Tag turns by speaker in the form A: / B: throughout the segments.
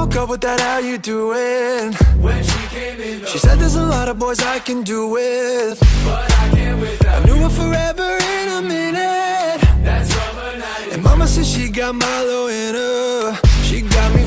A: woke up with that how you doing? When she came in, She said there's a lot of boys I can do with. But I can't without I knew her forever in a minute. That summer night. And mama said she got Milo in her. She got me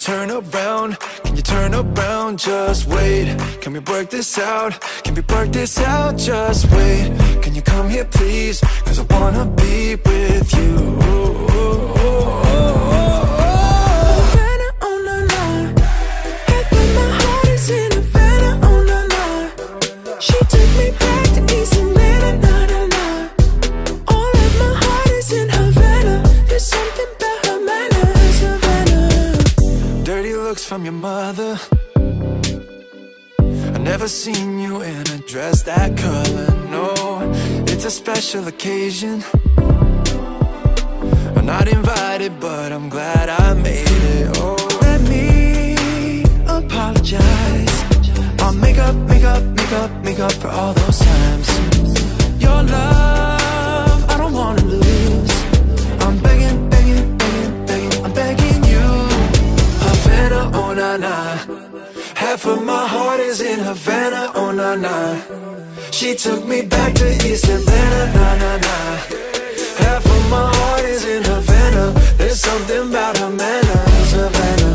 A: turn around? Can you turn around? Just wait Can we work this out? Can we work this out? Just wait Can you come here please? Cause I wanna be with you Dirty looks from your mother. I never seen you in a dress that color. No, it's a special occasion. I'm not invited, but I'm glad I made it. Oh, let me apologize. I'll make up, make up, make up, make up for all those times. Your love, Half of my heart is in Havana, oh na na. She took me back to East Atlanta, na na na. Half of my heart is in Havana. There's something about her manners, Havana.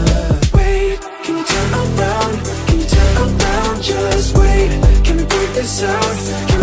A: Wait, can you turn around? Can you turn around? Just wait, can we break this out?